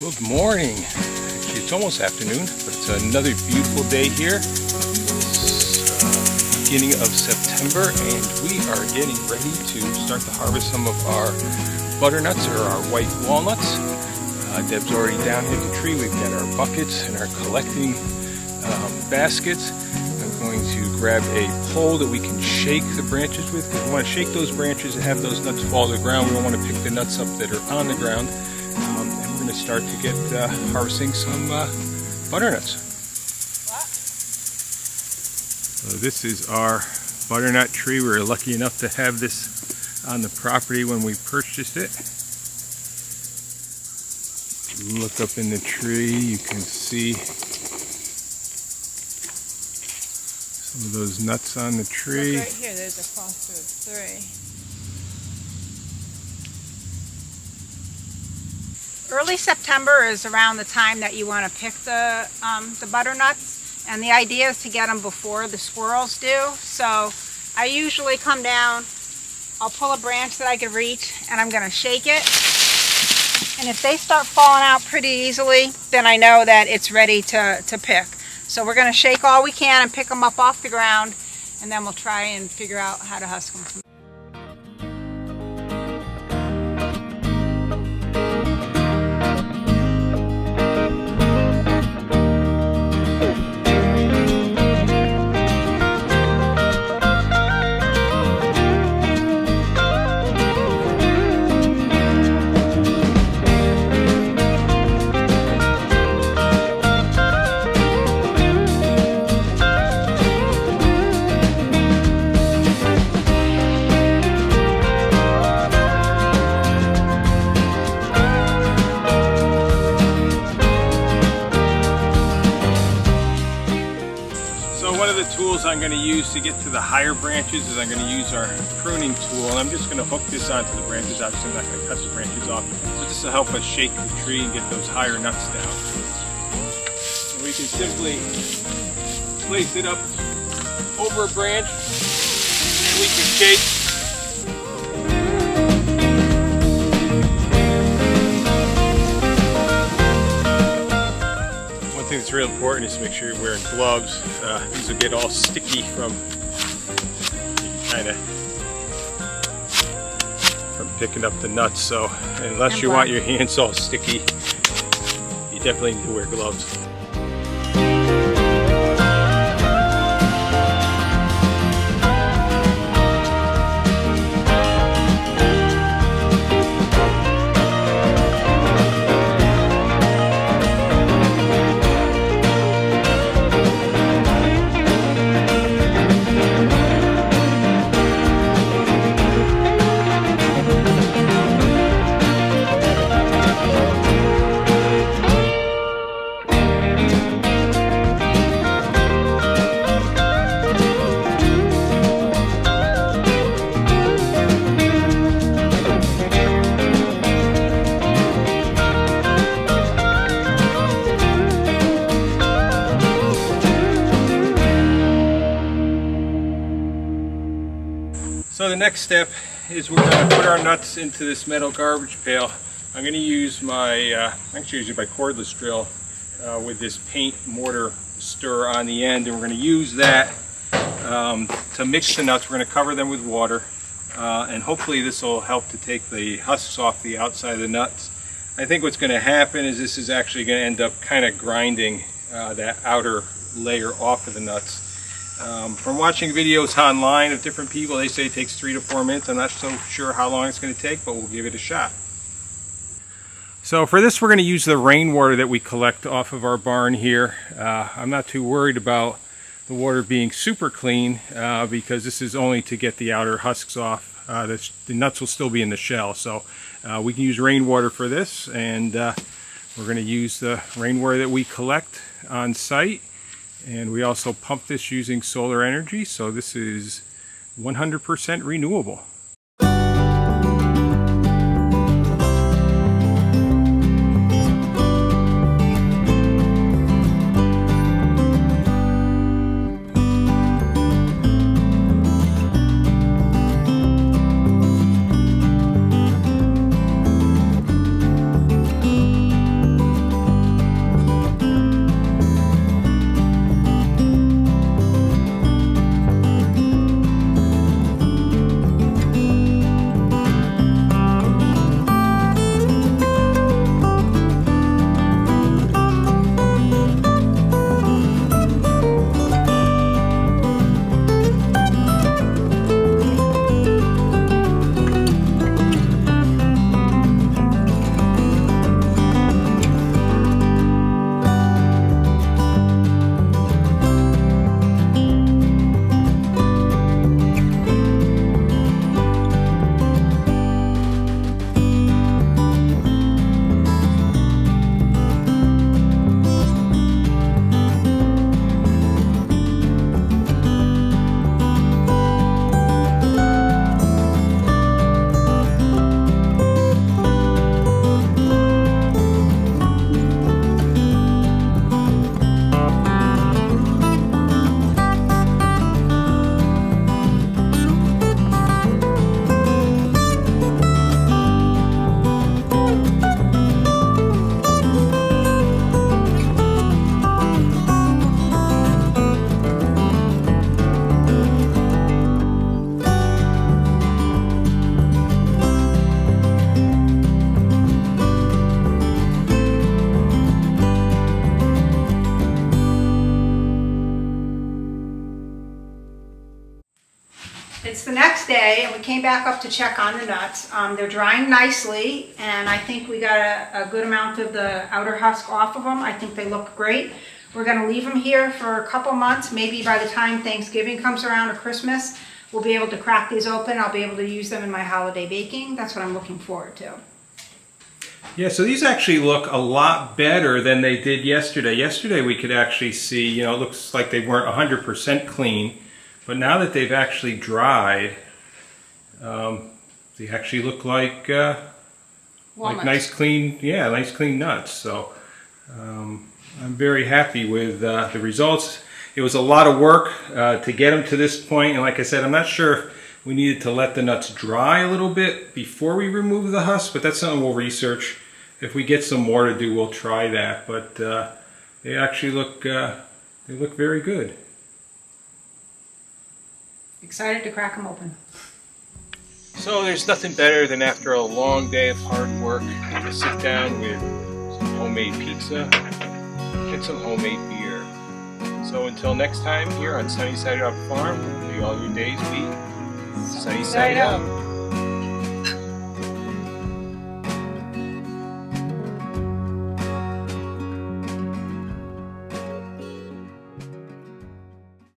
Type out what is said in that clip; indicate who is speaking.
Speaker 1: Good morning. Actually, it's almost afternoon, but it's another beautiful day here. It's uh, beginning of September, and we are getting ready to start to harvest some of our butternuts or our white walnuts. Uh, Deb's already down hit the tree. We've got our buckets and our collecting um, baskets. I'm going to grab a pole that we can shake the branches with. We want to shake those branches and have those nuts fall to the ground. We don't want to pick the nuts up that are on the ground to start to get uh, harvesting some uh, butternuts. So this is our butternut tree. We were lucky enough to have this on the property when we purchased it. Look up in the tree, you can see some of those nuts on the tree.
Speaker 2: Look right here, there's a cluster of three. Early September is around the time that you want to pick the, um, the butternuts. And the idea is to get them before the squirrels do. So I usually come down, I'll pull a branch that I can reach and I'm going to shake it. And if they start falling out pretty easily, then I know that it's ready to, to pick. So we're going to shake all we can and pick them up off the ground and then we'll try and figure out how to husk them.
Speaker 1: Tools I'm going to use to get to the higher branches is I'm going to use our pruning tool and I'm just going to hook this onto the branches. Obviously I'm not going to cut the branches off, but this will help us shake the tree and get those higher nuts down. And we can simply place it up over a branch and we can shake thing that's real important is to make sure you're wearing gloves. Uh, these will get all sticky from kind of from picking up the nuts. So unless you want your hands all sticky, you definitely need to wear gloves. So the next step is we're going to put our nuts into this metal garbage pail. I'm going to use my, uh, actually using my cordless drill uh, with this paint mortar stir on the end and we're going to use that um, to mix the nuts. We're going to cover them with water uh, and hopefully this will help to take the husks off the outside of the nuts. I think what's going to happen is this is actually going to end up kind of grinding uh, that outer layer off of the nuts. Um, from watching videos online of different people, they say it takes three to four minutes. I'm not so sure how long it's going to take, but we'll give it a shot. So for this, we're going to use the rainwater that we collect off of our barn here. Uh, I'm not too worried about the water being super clean uh, because this is only to get the outer husks off. Uh, the, the, nuts will still be in the shell. So uh, we can use rainwater for this and uh, we're going to use the rainwater that we collect on site and we also pump this using solar energy, so this is 100% renewable.
Speaker 2: Day, and we came back up to check on the nuts. Um, they're drying nicely, and I think we got a, a good amount of the outer husk off of them. I think they look great. We're gonna leave them here for a couple months. Maybe by the time Thanksgiving comes around or Christmas, we'll be able to crack these open. I'll be able to use them in my holiday baking. That's what I'm looking forward to.
Speaker 1: Yeah, so these actually look a lot better than they did yesterday. Yesterday we could actually see, you know, it looks like they weren't 100% clean, but now that they've actually dried, um, they actually look like uh, like nice clean, yeah, nice clean nuts. So um, I'm very happy with uh, the results. It was a lot of work uh, to get them to this point, and like I said, I'm not sure if we needed to let the nuts dry a little bit before we remove the husk, but that's something we'll research. If we get some more to do, we'll try that. But uh, they actually look uh, they look very good.
Speaker 2: Excited to crack them open.
Speaker 1: So there's nothing better than after a long day of hard work to sit down with some homemade pizza and some homemade beer. So until next time here on Sunnyside Up Farm, may all your days be sunny side up.